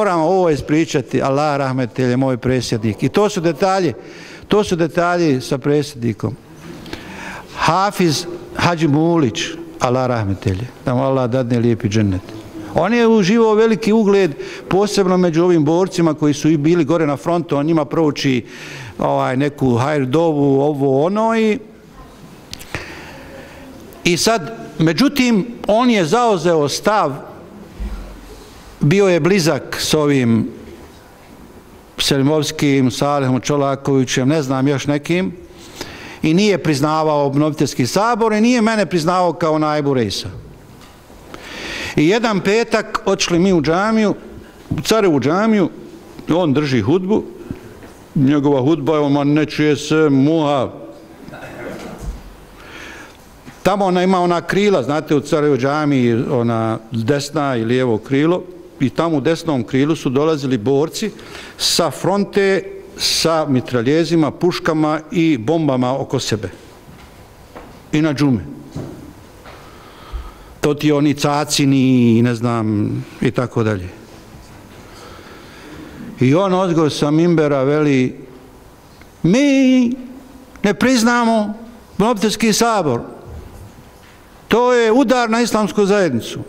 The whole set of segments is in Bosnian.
moramo ovo ispričati, Allah rahmetelje, moj presjednik. I to su detalje, to su detalji sa presjednikom. Hafiz Hadži Mulić, Allah rahmetelje, da mu Allah dadne lijepi džennet. On je uživao veliki ugled, posebno među ovim borcima koji su i bili gore na frontu, on njima prouči ovaj, neku hajr dovu, ovo ono i i sad, međutim, on je zauzeo stav, bio je blizak s ovim Selimovskim, Salehom Čolakovićem, ne znam još nekim, i nije priznavao obnoviteljski sabor i nije mene priznavao kao najbu rejsa. I jedan petak odšli mi u džamiju, u carevu džamiju, on drži hudbu, njegova hudba je, ma ne čuje se muha. Tamo ona ima ona krila, znate, u carevu džamiji, ona desna i lijevo krilo, i tamo u desnom krilu su dolazili borci sa fronte sa mitraljezima, puškama i bombama oko sebe. I na džume. To ti oni cacini, ne znam, i tako dalje. I on odgovor sa Mimbera veli, mi ne priznamo Monopterski sabor. To je udar na islamsku zajednicu.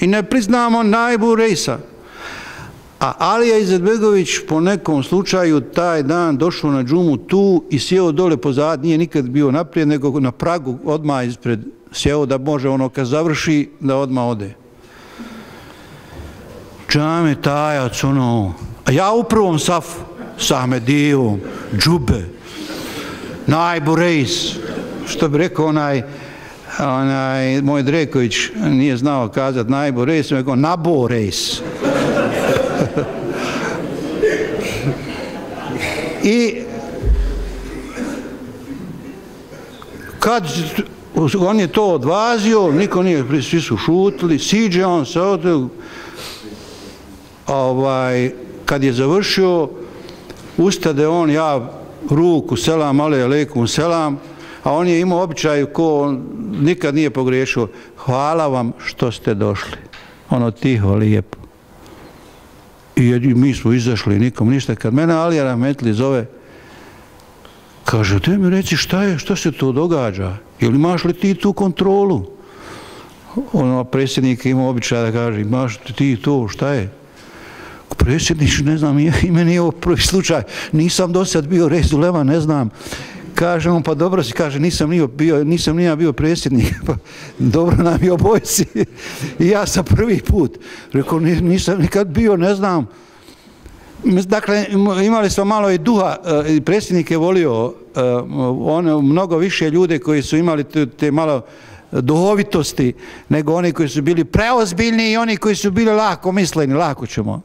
I ne priznamo najbu rejsa. A Alija Izetbegović po nekom slučaju taj dan došao na džumu tu i sjeo dole pozad, nije nikad bio naprijed, nego na pragu odmah ispred sjeo da može ono kad završi da odmah ode. Džame tajac, ono, a ja u prvom safu sa Ahmedijevom, džube, najbu rejs, što bi rekao onaj, onaj, moj Dreković nije znao kazat najbo rejs, nego nabo rejs. I kad on je to odvazio, niko nije, svi su šutili, siđe on se od... Ovaj, kad je završio, ustade on, ja ruku, selam, ale, alekum, selam, a on je imao običaj ko on nikad nije pogriješio. Hvala vam što ste došli. Ono tiho, lijepo. I mi smo izašli, nikom ništa. Kad mene Alija Rahmetli zove, kaže, te mi reci šta je, šta se to događa? Ili imaš li ti tu kontrolu? Ono, predsjednik ima običaj da kaže, imaš li ti to, šta je? Predsjednik, ne znam, ime je ovo prvi slučaj, nisam do sad bio rezu lema, ne znam. Kaže on, pa dobro si, kaže, nisam nije bio, nisam nije bio predsjednik, pa dobro nam je obojci. I ja sam prvi put. Rekao, nisam nikad bio, ne znam. Dakle, imali smo malo i duha, eh, predsjednik je volio eh, on, mnogo više ljude koji su imali te, te malo duhovitosti nego oni koji su bili preozbiljni i oni koji su bili lako misleni, lako ćemo.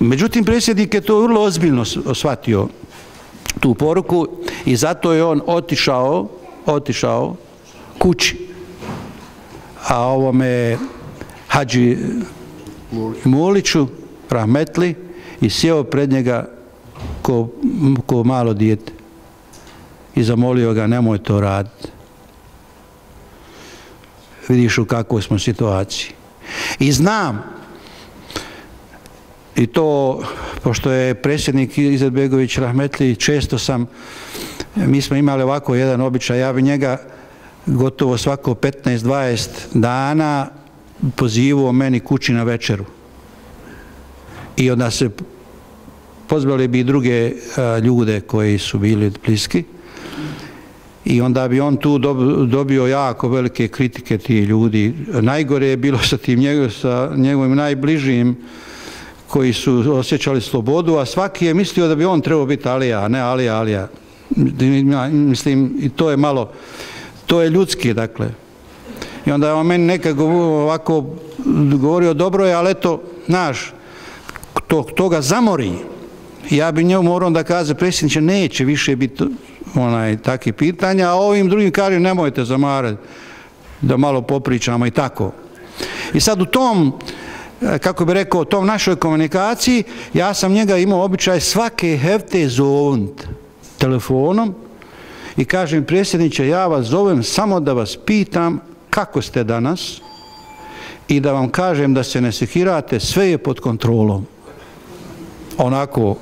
Međutim, predsjednik je to vrlo ozbiljno shvatio tu poruku i zato je on otišao, otišao kući. A ovome Hadži Muliću, rahmetli, i sjeo pred njega ko, ko malo dijete. I zamolio ga, nemoj to raditi. Vidiš u kakvoj smo situaciji. I znam, i to pošto je predsjednik Izetbegović Rahmetli, često sam, mi smo imali ovako jedan običaj, ja bi njega gotovo svako 15-20 dana pozivao meni kući na večeru. I onda se pozvali bi i druge ljude koji su bili bliski. I onda bi on tu dobio jako velike kritike ti ljudi. Najgore je bilo sa tim njegov, sa njegovim najbližim koji su osjećali slobodu, a svaki je mislio da bi on trebao biti Alija, a ne Alija, Alija. Mislim, i to je malo, to je ljudski, dakle. I onda je on meni nekad ovako govorio, dobro je, ali eto, naš, to, to ga zamori. Ja bi njemu morao da kaze, predsjedniče, neće više biti onaj, takvi pitanja, a ovim drugim kažem, nemojte zamarati da malo popričamo i tako. I sad u tom, E, kako bi rekao, tom našoj komunikaciji, ja sam njega imao običaj svake hefte zovnt telefonom i kažem, predsjedniče, ja vas zovem samo da vas pitam kako ste danas i da vam kažem da se ne sekirate, sve je pod kontrolom. Onako,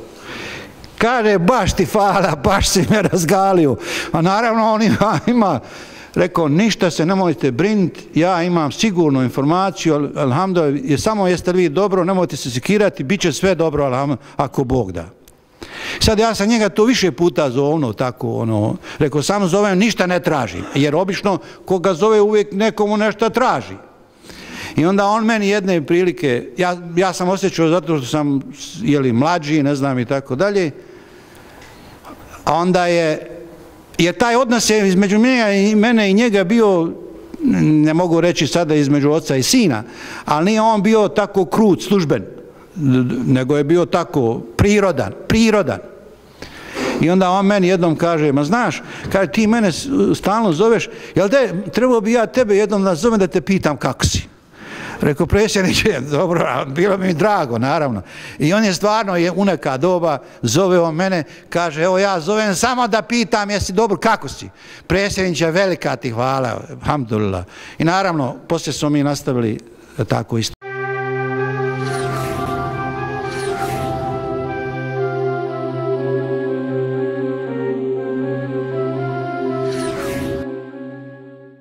kaže, baš ti fala, baš si me razgalio. A naravno, on ima, ima rekao, ništa se nemojte briniti, ja imam sigurnu informaciju, alhamdulillah, je samo jeste li vi dobro, nemojte se sekirati, bit će sve dobro, alhamdulillah, ako Bog da. Sad ja sam njega to više puta zovno, tako, ono, rekao, samo zovem, ništa ne traži, jer obično koga zove uvijek nekomu nešto traži. I onda on meni jedne prilike, ja, ja sam osjećao zato što sam, jeli, mlađi, ne znam i tako dalje, a onda je, jer taj odnos je između mene i mene i njega bio, ne mogu reći sada između oca i sina, ali nije on bio tako krut, služben, nego je bio tako prirodan, prirodan. I onda on meni jednom kaže, ma znaš, kaže, ti mene stalno zoveš, jel da trebao bi ja tebe jednom da zovem da te pitam kako si? Rekao, predsjedniče, dobro, bilo mi drago, naravno. I on je stvarno je u neka doba zove on mene, kaže, evo ja zovem samo da pitam jesi dobro, kako si? Predsjedniče, velika ti hvala, alhamdulillah. I naravno, poslije smo mi nastavili tako isto.